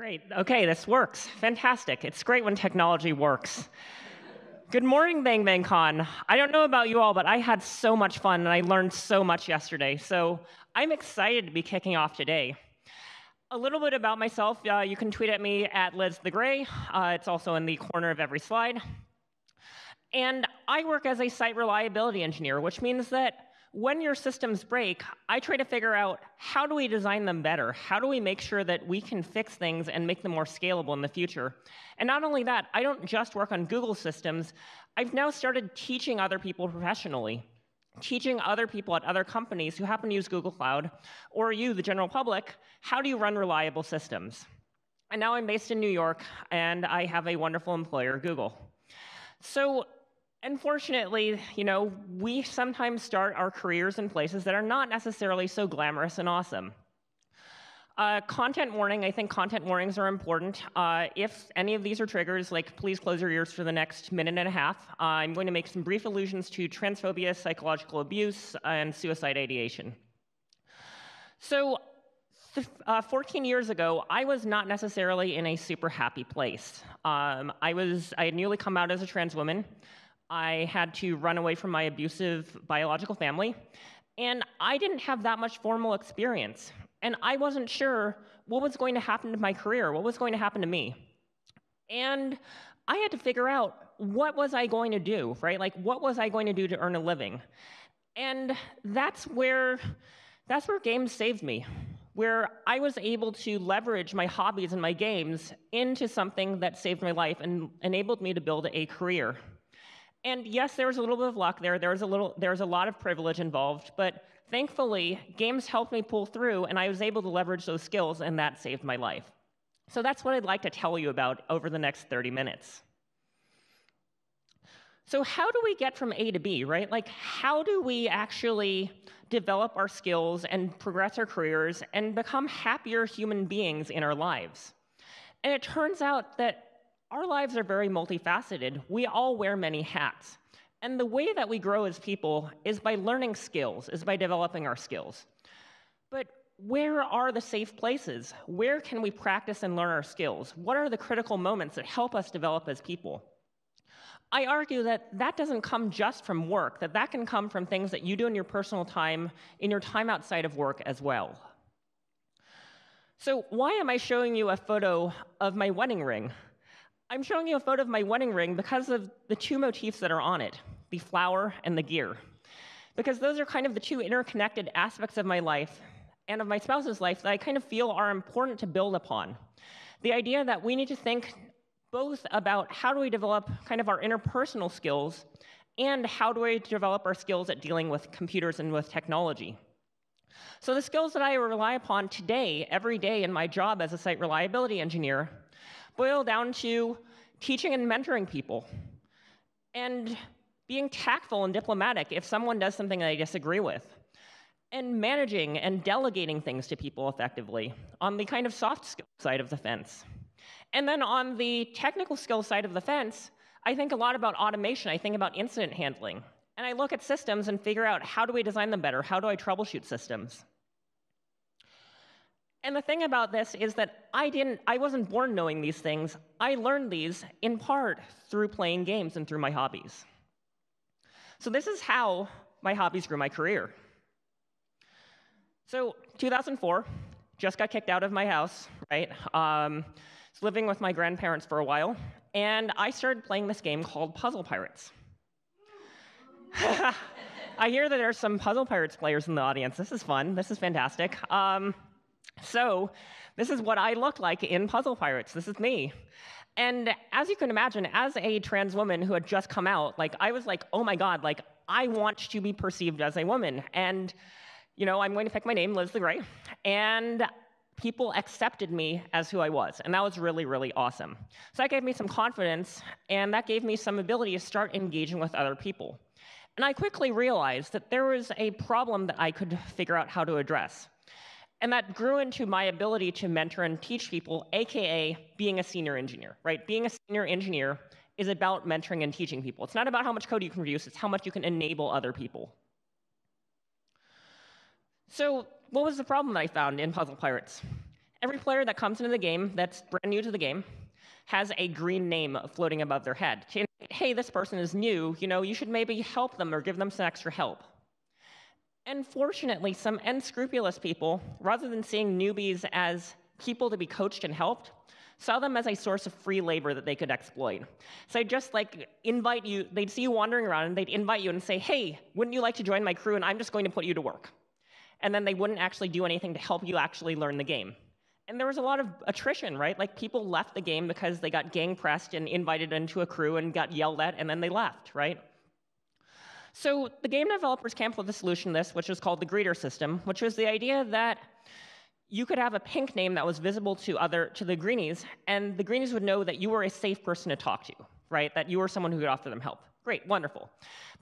Great. Okay, this works. Fantastic. It's great when technology works. Good morning, Bang Bang Con. I don't know about you all, but I had so much fun and I learned so much yesterday. So I'm excited to be kicking off today. A little bit about myself. Uh, you can tweet at me at Liz the Grey. Uh, it's also in the corner of every slide. And I work as a site reliability engineer, which means that when your systems break, I try to figure out how do we design them better? How do we make sure that we can fix things and make them more scalable in the future? And not only that, I don't just work on Google systems. I've now started teaching other people professionally, teaching other people at other companies who happen to use Google Cloud, or you, the general public, how do you run reliable systems? And now I'm based in New York, and I have a wonderful employer, Google. So Unfortunately, you know, we sometimes start our careers in places that are not necessarily so glamorous and awesome. Uh, content warning, I think content warnings are important. Uh, if any of these are triggers, like please close your ears for the next minute and a half. Uh, I'm going to make some brief allusions to transphobia, psychological abuse, and suicide ideation. So, uh, 14 years ago, I was not necessarily in a super happy place. Um, I was, I had newly come out as a trans woman. I had to run away from my abusive biological family, and I didn't have that much formal experience. And I wasn't sure what was going to happen to my career, what was going to happen to me. And I had to figure out what was I going to do, right? Like what was I going to do to earn a living? And that's where that's where games saved me. Where I was able to leverage my hobbies and my games into something that saved my life and enabled me to build a career. And yes, there was a little bit of luck there. There was a little, there was a lot of privilege involved, but thankfully, games helped me pull through, and I was able to leverage those skills, and that saved my life. So that's what I'd like to tell you about over the next 30 minutes. So how do we get from A to B, right? Like, how do we actually develop our skills and progress our careers and become happier human beings in our lives? And it turns out that our lives are very multifaceted. We all wear many hats. And the way that we grow as people is by learning skills, is by developing our skills. But where are the safe places? Where can we practice and learn our skills? What are the critical moments that help us develop as people? I argue that that doesn't come just from work, that that can come from things that you do in your personal time, in your time outside of work as well. So why am I showing you a photo of my wedding ring? I'm showing you a photo of my wedding ring because of the two motifs that are on it, the flower and the gear. Because those are kind of the two interconnected aspects of my life and of my spouse's life that I kind of feel are important to build upon. The idea that we need to think both about how do we develop kind of our interpersonal skills and how do we develop our skills at dealing with computers and with technology. So the skills that I rely upon today, every day in my job as a site reliability engineer, boil down to teaching and mentoring people and being tactful and diplomatic if someone does something that I disagree with, and managing and delegating things to people effectively on the kind of soft skill side of the fence. And then on the technical skill side of the fence, I think a lot about automation. I think about incident handling. And I look at systems and figure out how do we design them better? How do I troubleshoot systems? And the thing about this is that I didn't I wasn't born knowing these things. I learned these in part through playing games and through my hobbies. So this is how my hobbies grew my career. So 2004, just got kicked out of my house, right? Um, was living with my grandparents for a while, and I started playing this game called Puzzle Pirates. I hear that there's some Puzzle Pirates players in the audience. This is fun. This is fantastic. Um, so this is what I look like in Puzzle Pirates. This is me. And as you can imagine, as a trans woman who had just come out, like I was like, oh my god, like I want to be perceived as a woman. And you know, I'm going to pick my name, the Grey, and people accepted me as who I was, and that was really, really awesome. So that gave me some confidence, and that gave me some ability to start engaging with other people. And I quickly realized that there was a problem that I could figure out how to address. And that grew into my ability to mentor and teach people, AKA being a senior engineer, right? Being a senior engineer is about mentoring and teaching people. It's not about how much code you can produce, it's how much you can enable other people. So, what was the problem that I found in Puzzle Pirates? Every player that comes into the game that's brand new to the game has a green name floating above their head. Hey, this person is new, you know, you should maybe help them or give them some extra help. And fortunately, some unscrupulous people, rather than seeing newbies as people to be coached and helped, saw them as a source of free labor that they could exploit. So just like invite you, they'd see you wandering around and they'd invite you and say, hey, wouldn't you like to join my crew? And I'm just going to put you to work. And then they wouldn't actually do anything to help you actually learn the game. And there was a lot of attrition, right? Like people left the game because they got gang pressed and invited into a crew and got yelled at, and then they left, right? So the game developers came up with a solution to this, which was called the greeter system, which was the idea that you could have a pink name that was visible to other to the greenies, and the greenies would know that you were a safe person to talk to, right? That you were someone who could offer them help. Great, wonderful.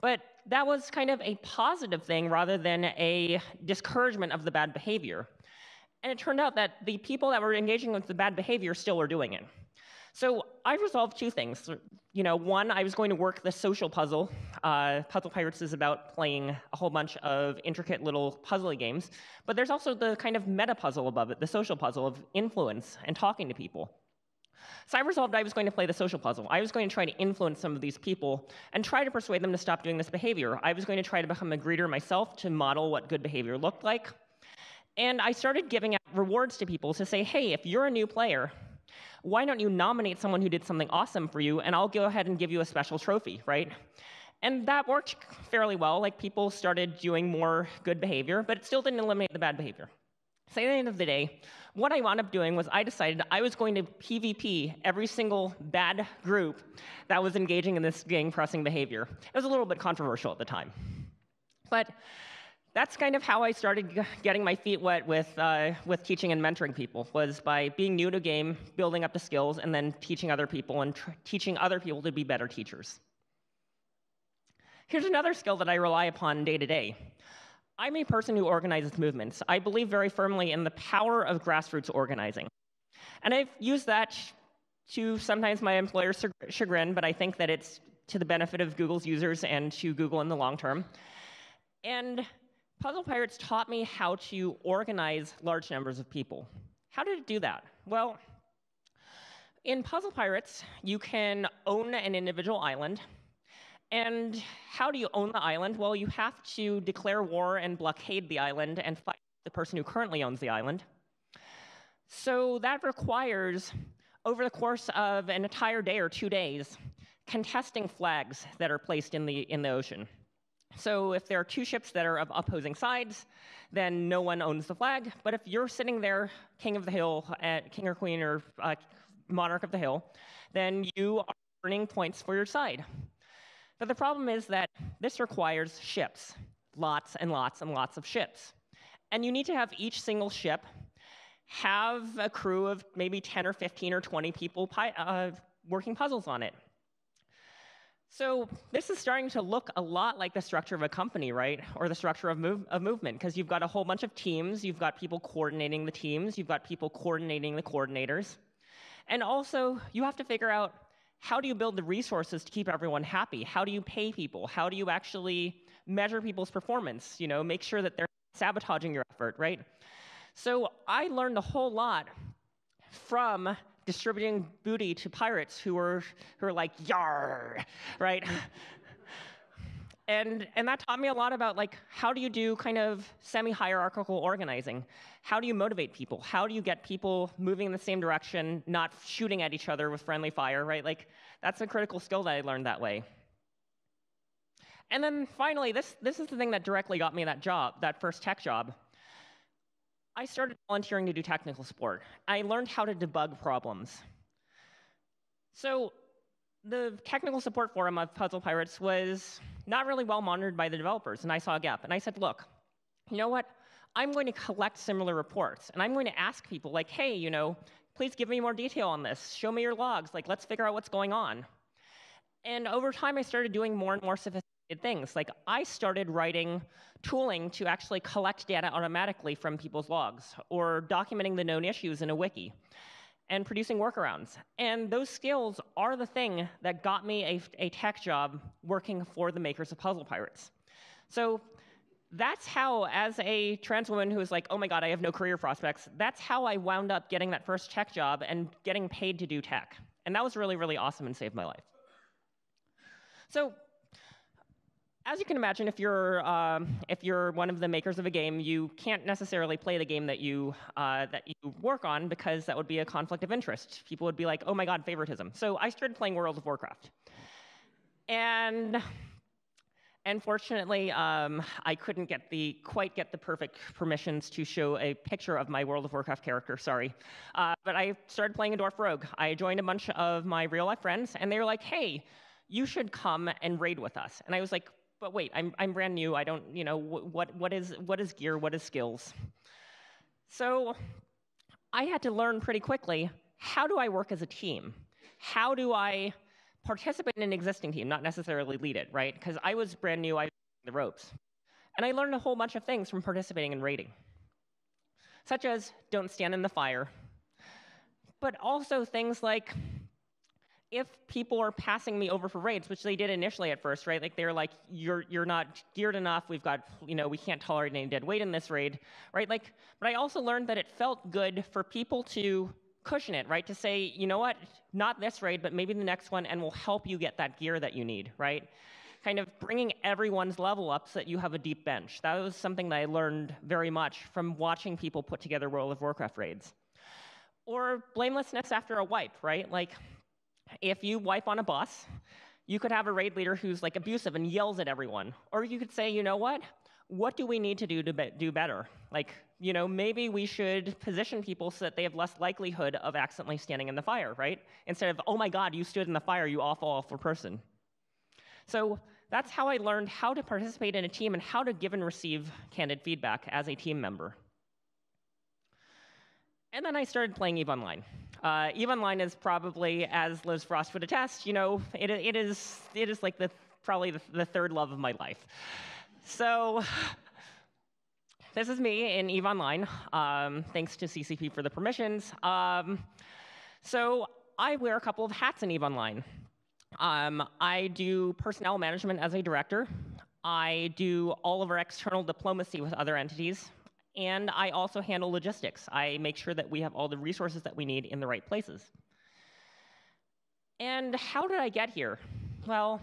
But that was kind of a positive thing rather than a discouragement of the bad behavior. And it turned out that the people that were engaging with the bad behavior still were doing it. So I resolved two things. You know, one, I was going to work the social puzzle. Uh, puzzle Pirates is about playing a whole bunch of intricate little puzzle games, but there's also the kind of meta puzzle above it, the social puzzle of influence and talking to people. So I resolved I was going to play the social puzzle. I was going to try to influence some of these people and try to persuade them to stop doing this behavior. I was going to try to become a greeter myself to model what good behavior looked like. And I started giving out rewards to people to say, hey, if you're a new player, why don't you nominate someone who did something awesome for you, and I'll go ahead and give you a special trophy, right? And that worked fairly well. Like people started doing more good behavior, but it still didn't eliminate the bad behavior. So at the end of the day, what I wound up doing was I decided I was going to PvP every single bad group that was engaging in this gang pressing behavior. It was a little bit controversial at the time. But that's kind of how I started getting my feet wet with, uh, with teaching and mentoring people, was by being new to game, building up the skills, and then teaching other people and teaching other people to be better teachers. Here's another skill that I rely upon day to day. I'm a person who organizes movements. I believe very firmly in the power of grassroots organizing. And I've used that to sometimes my employer's chagrin, but I think that it's to the benefit of Google's users and to Google in the long term. And Puzzle Pirates taught me how to organize large numbers of people. How did it do that? Well, in Puzzle Pirates, you can own an individual island. And how do you own the island? Well, you have to declare war and blockade the island and fight the person who currently owns the island. So that requires, over the course of an entire day or two days, contesting flags that are placed in the, in the ocean. So if there are two ships that are of opposing sides, then no one owns the flag. But if you're sitting there, king of the hill, at king or queen or uh, monarch of the hill, then you are earning points for your side. But the problem is that this requires ships, lots and lots and lots of ships. And you need to have each single ship have a crew of maybe 10 or 15 or 20 people uh, working puzzles on it. So this is starting to look a lot like the structure of a company, right? Or the structure of, move, of movement, because you've got a whole bunch of teams, you've got people coordinating the teams, you've got people coordinating the coordinators. And also, you have to figure out how do you build the resources to keep everyone happy? How do you pay people? How do you actually measure people's performance? You know, make sure that they're sabotaging your effort, right? So I learned a whole lot from distributing booty to pirates who were, who were like, yar, right? and, and that taught me a lot about like, how do you do kind of semi-hierarchical organizing? How do you motivate people? How do you get people moving in the same direction, not shooting at each other with friendly fire, right? Like, that's a critical skill that I learned that way. And then finally, this, this is the thing that directly got me that job, that first tech job. I started volunteering to do technical support. I learned how to debug problems. So the technical support forum of Puzzle Pirates was not really well monitored by the developers, and I saw a gap. And I said, look, you know what? I'm going to collect similar reports, and I'm going to ask people, like, hey, you know, please give me more detail on this. Show me your logs. Like, let's figure out what's going on. And over time, I started doing more and more sophisticated things. Like I started writing tooling to actually collect data automatically from people's logs, or documenting the known issues in a wiki, and producing workarounds. And those skills are the thing that got me a, a tech job working for the makers of Puzzle Pirates. So that's how, as a trans woman who was like, oh my God, I have no career prospects, that's how I wound up getting that first tech job and getting paid to do tech. And that was really, really awesome and saved my life. So, as you can imagine, if you're, um, if you're one of the makers of a game, you can't necessarily play the game that you, uh, that you work on because that would be a conflict of interest. People would be like, oh my God, favoritism. So I started playing World of Warcraft. And Unfortunately, um, I couldn't get the, quite get the perfect permissions to show a picture of my World of Warcraft character, sorry. Uh, but I started playing a Dwarf Rogue. I joined a bunch of my real life friends, and they were like, hey, you should come and raid with us. And I was like, but wait, I'm, I'm brand new. I don't, you know, what, what, is, what is gear? What is skills? So I had to learn pretty quickly, how do I work as a team? How do I participate in an existing team, not necessarily lead it, right? Because I was brand new, I was the ropes. And I learned a whole bunch of things from participating in raiding, such as don't stand in the fire, but also things like if people are passing me over for raids, which they did initially at first, right? Like they're like, you're you're not geared enough. We've got, you know, we can't tolerate any dead weight in this raid, right? Like, but I also learned that it felt good for people to cushion it, right? To say, you know what, not this raid, but maybe the next one, and we'll help you get that gear that you need, right? Kind of bringing everyone's level up so that you have a deep bench. That was something that I learned very much from watching people put together World of Warcraft raids. Or blamelessness after a wipe, right? Like, if you wipe on a boss, you could have a raid leader who's like abusive and yells at everyone. Or you could say, you know what? What do we need to do to be do better? Like, you know, maybe we should position people so that they have less likelihood of accidentally standing in the fire, right? Instead of, oh my God, you stood in the fire, you awful, awful person. So that's how I learned how to participate in a team and how to give and receive candid feedback as a team member. And then I started playing EVE Online. Uh, Online is probably, as Liz Frost would attest, you know, it, it is it is like the probably the, the third love of my life. So this is me in EVE Online. Um, thanks to CCP for the permissions. Um, so I wear a couple of hats in EVE Online. Um, I do personnel management as a director. I do all of our external diplomacy with other entities. And I also handle logistics. I make sure that we have all the resources that we need in the right places. And how did I get here? Well,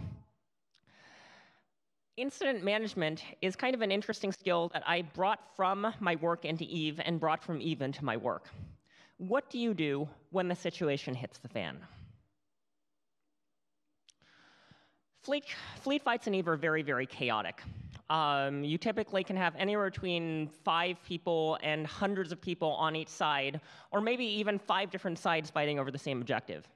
Incident management is kind of an interesting skill that I brought from my work into Eve and brought from Eve into my work. What do you do when the situation hits the fan? Fleet, fleet fights in Eve are very, very chaotic. Um, you typically can have anywhere between five people and hundreds of people on each side, or maybe even five different sides fighting over the same objective.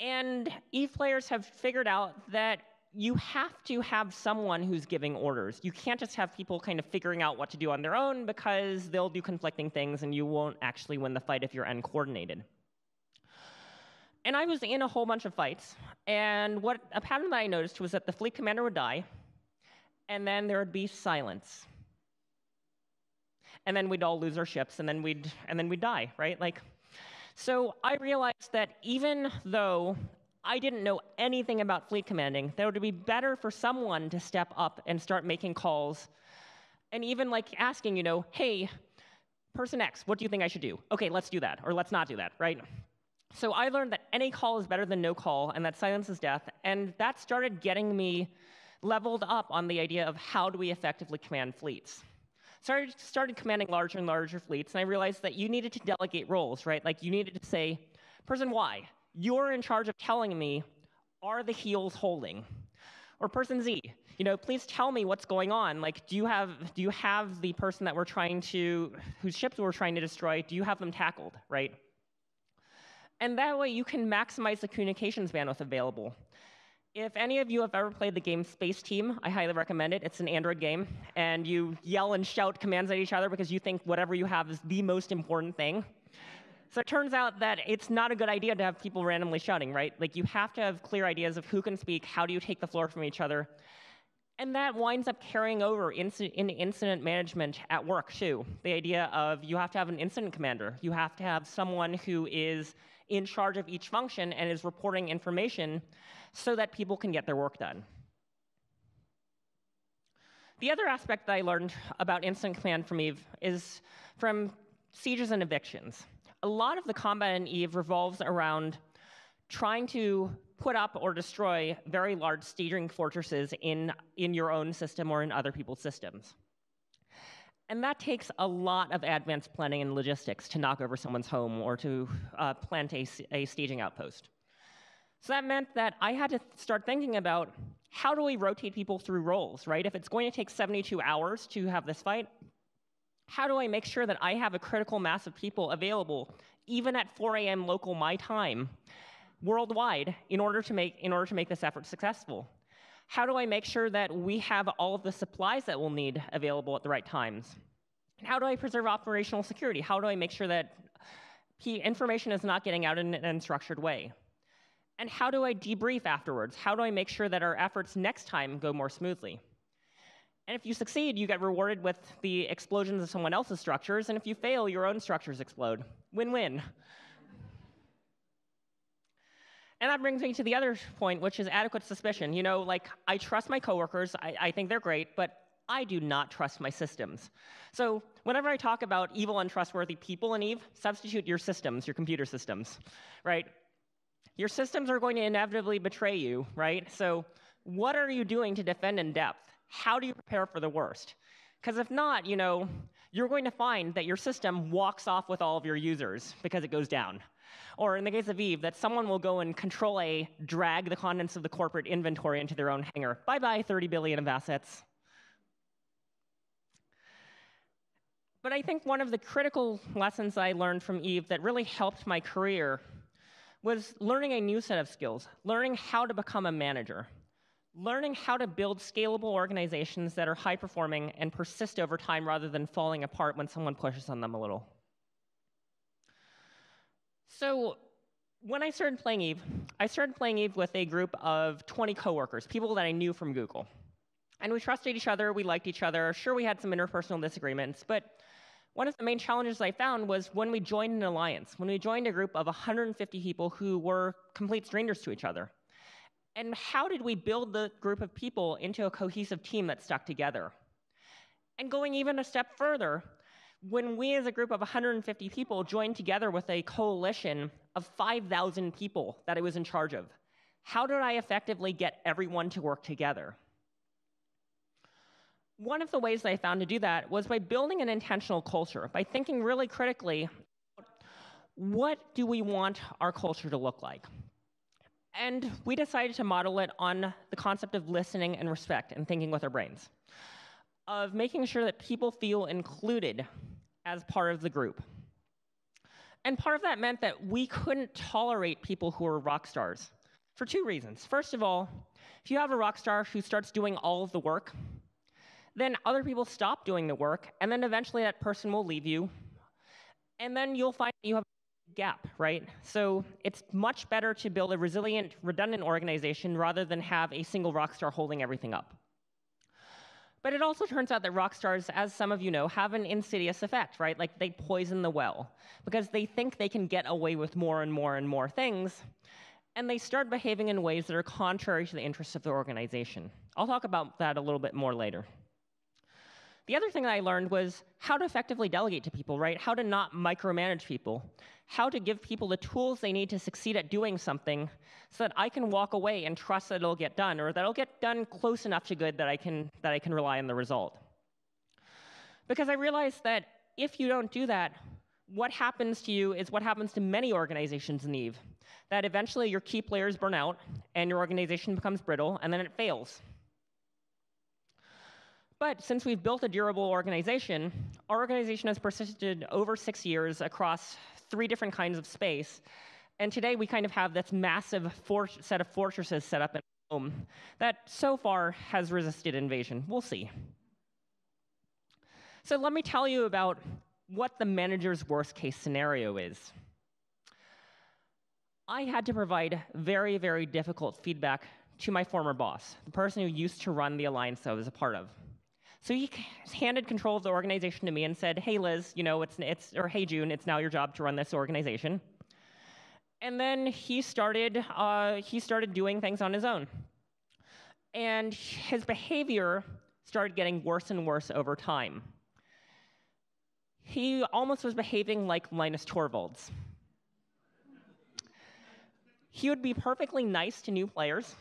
And Eve players have figured out that you have to have someone who's giving orders. You can't just have people kind of figuring out what to do on their own because they'll do conflicting things and you won't actually win the fight if you're uncoordinated. And I was in a whole bunch of fights, and what a pattern that I noticed was that the fleet commander would die, and then there would be silence. And then we'd all lose our ships, and then we'd and then we'd die, right? Like so I realized that even though I didn't know anything about fleet commanding, that it would be better for someone to step up and start making calls and even like asking, you know, hey, person X, what do you think I should do? Okay, let's do that, or let's not do that, right? So I learned that any call is better than no call, and that silence is death, and that started getting me leveled up on the idea of how do we effectively command fleets. So I started commanding larger and larger fleets, and I realized that you needed to delegate roles, right? Like you needed to say, person Y, you're in charge of telling me, are the heals holding? Or person Z, you know, please tell me what's going on. Like, do you have do you have the person that we're trying to whose ships we're trying to destroy? Do you have them tackled, right? And that way you can maximize the communications bandwidth available. If any of you have ever played the game Spaceteam, I highly recommend it. It's an Android game, and you yell and shout commands at each other because you think whatever you have is the most important thing. So it turns out that it's not a good idea to have people randomly shouting, right? Like you have to have clear ideas of who can speak, how do you take the floor from each other. And that winds up carrying over into incident management at work too. The idea of you have to have an incident commander. You have to have someone who is in charge of each function and is reporting information so that people can get their work done. The other aspect that I learned about incident command from Eve is from sieges and evictions. A lot of the combat in Eve revolves around trying to put up or destroy very large staging fortresses in, in your own system or in other people's systems. And that takes a lot of advanced planning and logistics to knock over someone's home or to uh, plant a, a staging outpost. So that meant that I had to start thinking about how do we rotate people through roles, right? If it's going to take 72 hours to have this fight, how do I make sure that I have a critical mass of people available, even at 4 a.m. local my time, worldwide, in order to make in order to make this effort successful? How do I make sure that we have all of the supplies that we'll need available at the right times? And how do I preserve operational security? How do I make sure that information is not getting out in an unstructured way? And how do I debrief afterwards? How do I make sure that our efforts next time go more smoothly? And if you succeed, you get rewarded with the explosions of someone else's structures, and if you fail, your own structures explode. Win win. And that brings me to the other point, which is adequate suspicion. You know, like, I trust my coworkers, I, I think they're great, but I do not trust my systems. So, whenever I talk about evil, untrustworthy people in Eve, substitute your systems, your computer systems, right? Your systems are going to inevitably betray you, right? So, what are you doing to defend in depth? How do you prepare for the worst? Because if not, you know, you're going to find that your system walks off with all of your users because it goes down. Or in the case of Eve, that someone will go and control A, drag the contents of the corporate inventory into their own hangar. Bye bye, 30 billion of assets. But I think one of the critical lessons I learned from Eve that really helped my career was learning a new set of skills, learning how to become a manager, learning how to build scalable organizations that are high performing and persist over time rather than falling apart when someone pushes on them a little. So, when I started playing Eve, I started playing Eve with a group of 20 coworkers, people that I knew from Google. And we trusted each other, we liked each other. Sure, we had some interpersonal disagreements, but one of the main challenges I found was when we joined an alliance, when we joined a group of 150 people who were complete strangers to each other. And how did we build the group of people into a cohesive team that stuck together? And going even a step further, when we as a group of 150 people joined together with a coalition of 5,000 people that I was in charge of, how did I effectively get everyone to work together? one of the ways that I found to do that was by building an intentional culture, by thinking really critically what do we want our culture to look like? And we decided to model it on the concept of listening and respect and thinking with our brains, of making sure that people feel included as part of the group. And part of that meant that we couldn't tolerate people who were rock stars for two reasons. First of all, if you have a rock star who starts doing all of the work, then other people stop doing the work, and then eventually that person will leave you, and then you'll find you have a gap, right? So it's much better to build a resilient, redundant organization rather than have a single rock star holding everything up. But it also turns out that rock stars, as some of you know, have an insidious effect, right? Like they poison the well because they think they can get away with more and more and more things, and they start behaving in ways that are contrary to the interests of the organization. I'll talk about that a little bit more later. The other thing that I learned was how to effectively delegate to people, right? How to not micromanage people. How to give people the tools they need to succeed at doing something so that I can walk away and trust that it'll get done or that it'll get done close enough to good that I can, that I can rely on the result. Because I realized that if you don't do that, what happens to you is what happens to many organizations in Eve. That eventually your key players burn out and your organization becomes brittle and then it fails. But since we've built a durable organization, our organization has persisted over six years across three different kinds of space. And today we kind of have this massive set of fortresses set up in home that so far has resisted invasion. We'll see. So let me tell you about what the manager's worst case scenario is. I had to provide very, very difficult feedback to my former boss, the person who used to run the alliance I was a part of. So he handed control of the organization to me and said, "Hey Liz, you know, it's it's or hey June, it's now your job to run this organization." And then he started uh, he started doing things on his own, and his behavior started getting worse and worse over time. He almost was behaving like Linus Torvalds. He would be perfectly nice to new players,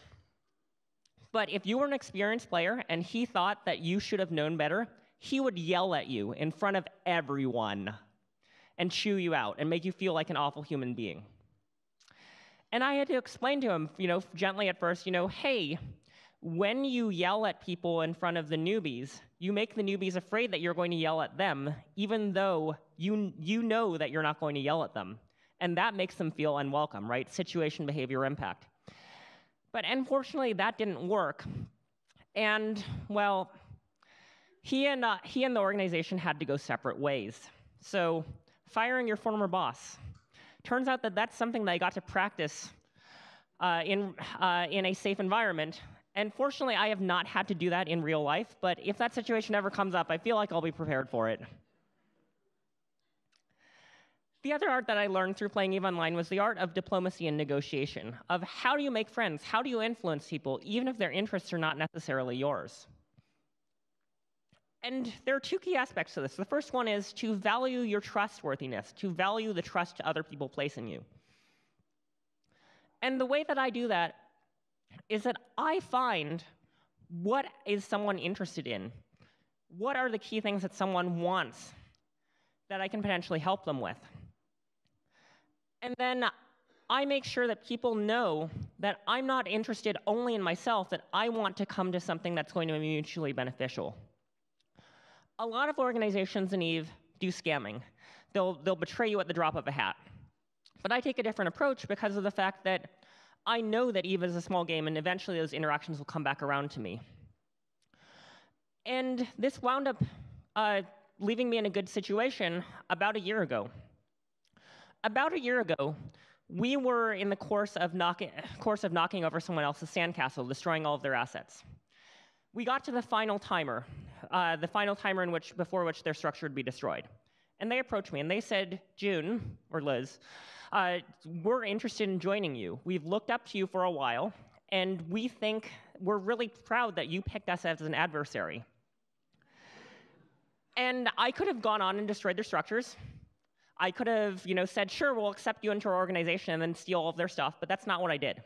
but if you were an experienced player and he thought that you should have known better, he would yell at you in front of everyone and chew you out and make you feel like an awful human being. And I had to explain to him, you know, gently at first, you know, hey, when you yell at people in front of the newbies, you make the newbies afraid that you're going to yell at them, even though you, you know that you're not going to yell at them. And that makes them feel unwelcome, right? Situation, behavior, impact. But unfortunately, that didn't work. And, well, he and, uh, he and the organization had to go separate ways. So, firing your former boss. Turns out that that's something that I got to practice uh, in, uh, in a safe environment. And fortunately, I have not had to do that in real life, but if that situation ever comes up, I feel like I'll be prepared for it. The other art that I learned through playing EVE Online was the art of diplomacy and negotiation, of how do you make friends, how do you influence people, even if their interests are not necessarily yours. And there are two key aspects to this. The first one is to value your trustworthiness, to value the trust other people place in you. And the way that I do that is that I find what is someone interested in? What are the key things that someone wants that I can potentially help them with? And then I make sure that people know that I'm not interested only in myself, that I want to come to something that's going to be mutually beneficial. A lot of organizations in Eve do scamming. They'll, they'll betray you at the drop of a hat. But I take a different approach because of the fact that I know that Eve is a small game, and eventually those interactions will come back around to me. And this wound up uh, leaving me in a good situation about a year ago about a year ago, we were in the course of, knocking, course of knocking over someone else's sandcastle, destroying all of their assets. We got to the final timer, uh, the final timer in which, before which their structure would be destroyed. And they approached me and they said, June, or Liz, uh, we're interested in joining you. We've looked up to you for a while, and we think we're really proud that you picked us as an adversary. And I could have gone on and destroyed their structures, I could have, you know, said, sure, we'll accept you into our organization and then steal all of their stuff, but that's not what I did.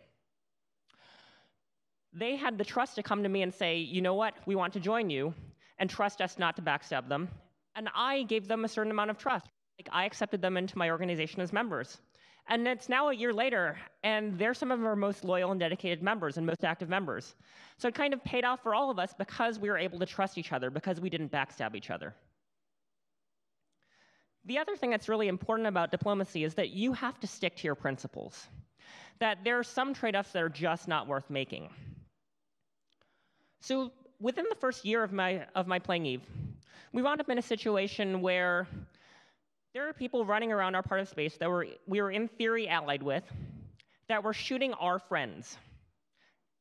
They had the trust to come to me and say, you know what, we want to join you, and trust us not to backstab them. And I gave them a certain amount of trust. Like, I accepted them into my organization as members. And it's now a year later, and they're some of our most loyal and dedicated members and most active members. So it kind of paid off for all of us because we were able to trust each other, because we didn't backstab each other. The other thing that's really important about diplomacy is that you have to stick to your principles, that there are some trade offs that are just not worth making. So, within the first year of my, of my playing Eve, we wound up in a situation where there are people running around our part of space that were, we were in theory allied with that were shooting our friends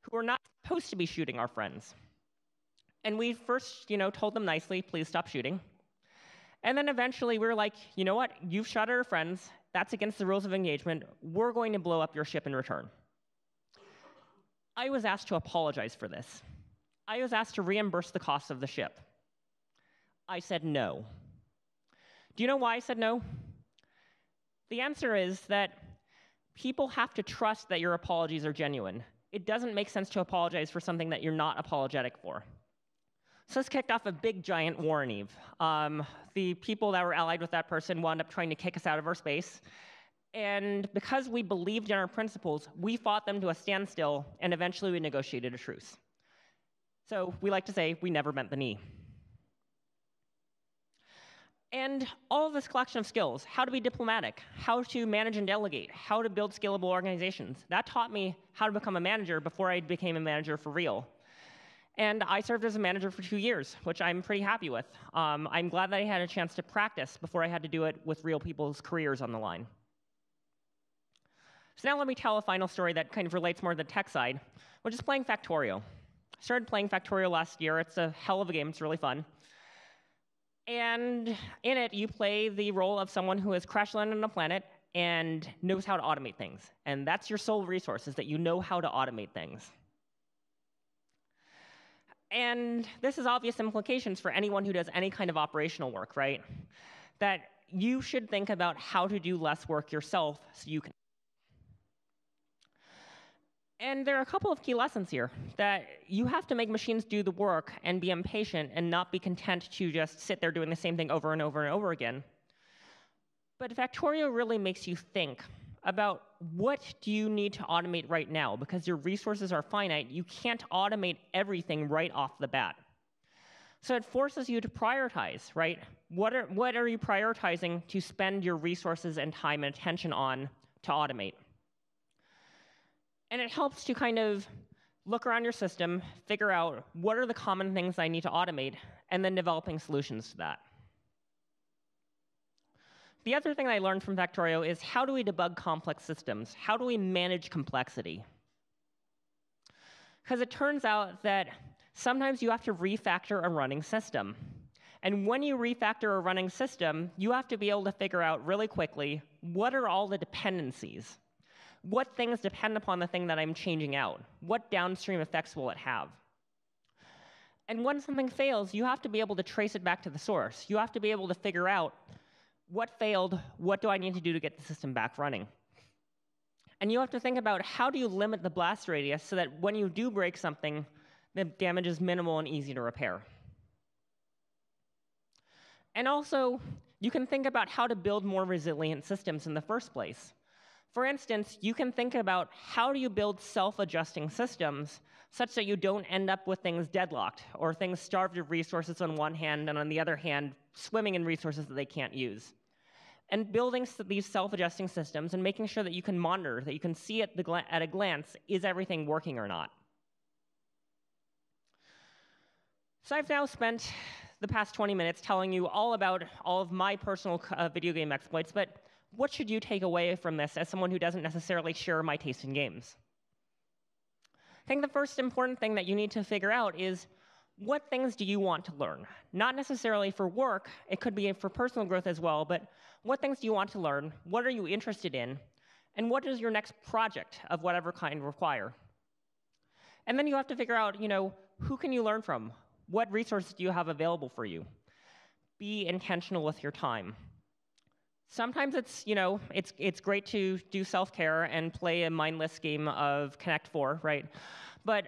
who were not supposed to be shooting our friends. And we first, you know, told them nicely, please stop shooting. And then eventually we were like, you know what? You've shot at our friends. That's against the rules of engagement. We're going to blow up your ship in return. I was asked to apologize for this. I was asked to reimburse the cost of the ship. I said no. Do you know why I said no? The answer is that people have to trust that your apologies are genuine. It doesn't make sense to apologize for something that you're not apologetic for. So this kicked off a big, giant war in Eve. Um, the people that were allied with that person wound up trying to kick us out of our space. And because we believed in our principles, we fought them to a standstill, and eventually we negotiated a truce. So we like to say we never bent the knee. And all of this collection of skills how to be diplomatic, how to manage and delegate, how to build scalable organizations that taught me how to become a manager before I became a manager for real. And I served as a manager for two years, which I'm pretty happy with. Um, I'm glad that I had a chance to practice before I had to do it with real people's careers on the line. So now let me tell a final story that kind of relates more to the tech side, which is playing Factorio. I started playing Factorio last year. It's a hell of a game. It's really fun. And in it, you play the role of someone who has crash landed on a planet and knows how to automate things. And that's your sole resource, is that you know how to automate things. And this has obvious implications for anyone who does any kind of operational work, right? That you should think about how to do less work yourself so you can. And there are a couple of key lessons here that you have to make machines do the work and be impatient and not be content to just sit there doing the same thing over and over and over again. But Factorio really makes you think about what do you need to automate right now because your resources are finite. You can't automate everything right off the bat. So it forces you to prioritize, right? What are, what are you prioritizing to spend your resources and time and attention on to automate? And it helps to kind of look around your system, figure out what are the common things I need to automate, and then developing solutions to that. The other thing I learned from Factorio is how do we debug complex systems? How do we manage complexity? Because it turns out that sometimes you have to refactor a running system. And when you refactor a running system, you have to be able to figure out really quickly what are all the dependencies? What things depend upon the thing that I'm changing out? What downstream effects will it have? And when something fails, you have to be able to trace it back to the source. You have to be able to figure out what failed, what do I need to do to get the system back running? And you have to think about how do you limit the blast radius so that when you do break something, the damage is minimal and easy to repair. And also, you can think about how to build more resilient systems in the first place. For instance, you can think about how do you build self-adjusting systems such that you don't end up with things deadlocked or things starved of resources on one hand and on the other hand swimming in resources that they can't use. And building these self-adjusting systems and making sure that you can monitor, that you can see at, at a glance, is everything working or not? So I've now spent the past 20 minutes telling you all about all of my personal uh, video game exploits, but what should you take away from this as someone who doesn't necessarily share my taste in games? I think the first important thing that you need to figure out is what things do you want to learn? Not necessarily for work, it could be for personal growth as well, but what things do you want to learn? What are you interested in? And what does your next project of whatever kind require? And then you have to figure out, you know, who can you learn from? What resources do you have available for you? Be intentional with your time. Sometimes it's, you know, it's, it's great to do self-care and play a mindless game of Connect 4, right? But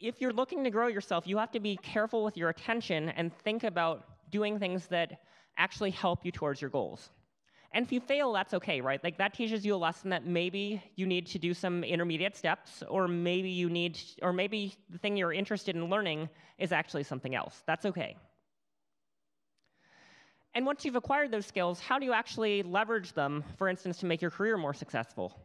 if you're looking to grow yourself, you have to be careful with your attention and think about doing things that actually help you towards your goals. And if you fail, that's okay, right? Like that teaches you a lesson that maybe you need to do some intermediate steps, or maybe you need, or maybe the thing you're interested in learning is actually something else. That's okay. And once you've acquired those skills, how do you actually leverage them, for instance, to make your career more successful?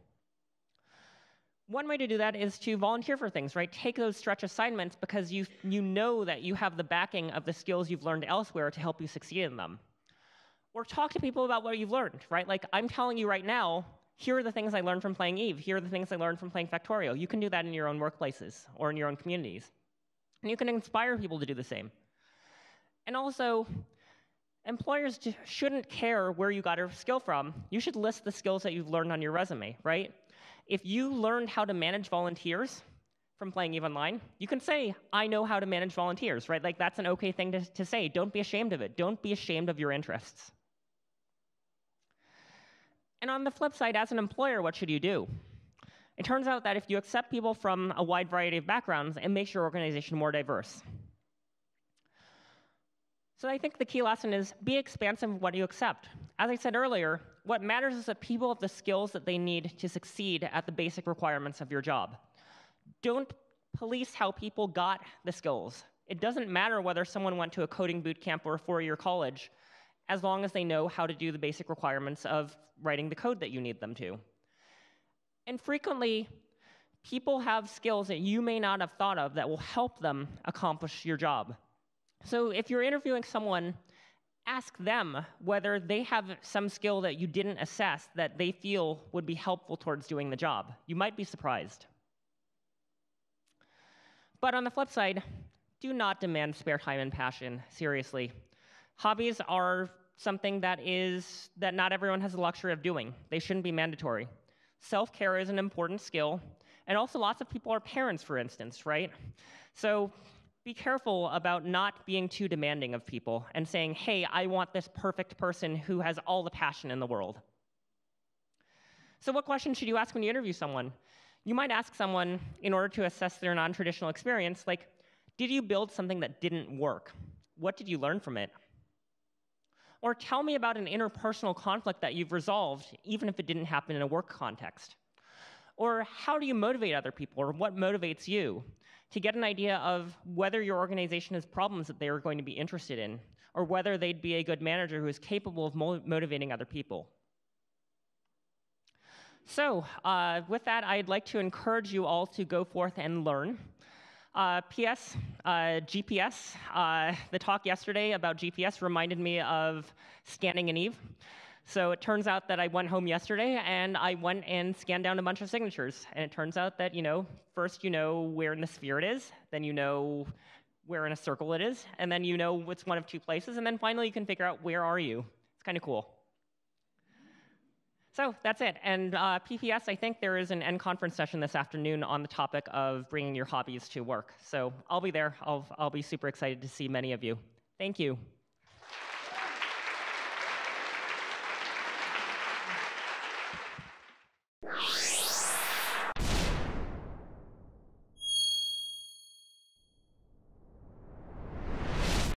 One way to do that is to volunteer for things, right? Take those stretch assignments because you, you know that you have the backing of the skills you've learned elsewhere to help you succeed in them. Or talk to people about what you've learned, right? Like I'm telling you right now, here are the things I learned from playing Eve. Here are the things I learned from playing Factorio. You can do that in your own workplaces or in your own communities. And you can inspire people to do the same. And also, employers shouldn't care where you got your skill from. You should list the skills that you've learned on your resume, right? If you learned how to manage volunteers from playing EVE Online, you can say, I know how to manage volunteers, right? Like that's an okay thing to, to say. Don't be ashamed of it. Don't be ashamed of your interests. And on the flip side, as an employer, what should you do? It turns out that if you accept people from a wide variety of backgrounds, it makes your organization more diverse. So I think the key lesson is be expansive of what you accept. As I said earlier, what matters is that people have the skills that they need to succeed at the basic requirements of your job. Don't police how people got the skills. It doesn't matter whether someone went to a coding boot camp or a four-year college, as long as they know how to do the basic requirements of writing the code that you need them to. And frequently, people have skills that you may not have thought of that will help them accomplish your job. So if you're interviewing someone, ask them whether they have some skill that you didn't assess that they feel would be helpful towards doing the job. You might be surprised. But on the flip side, do not demand spare time and passion, seriously. Hobbies are something that is that not everyone has the luxury of doing. They shouldn't be mandatory. Self-care is an important skill, and also lots of people are parents, for instance, right? So be careful about not being too demanding of people and saying, hey, I want this perfect person who has all the passion in the world. So, what questions should you ask when you interview someone? You might ask someone, in order to assess their non traditional experience, like, did you build something that didn't work? What did you learn from it? Or tell me about an interpersonal conflict that you've resolved, even if it didn't happen in a work context. Or how do you motivate other people, or what motivates you? To get an idea of whether your organization has problems that they are going to be interested in, or whether they'd be a good manager who is capable of mo motivating other people. So, uh, with that, I'd like to encourage you all to go forth and learn. Uh, PS, uh, GPS, uh, the talk yesterday about GPS reminded me of scanning an Eve. So it turns out that I went home yesterday and I went and scanned down a bunch of signatures. And it turns out that, you know, first you know where in the sphere it is, then you know where in a circle it is, and then you know it's one of two places, and then finally you can figure out where are you. It's kind of cool. So that's it. And uh, PPS, I think there is an unconference session this afternoon on the topic of bringing your hobbies to work. So I'll be there. I'll, I'll be super excited to see many of you. Thank you.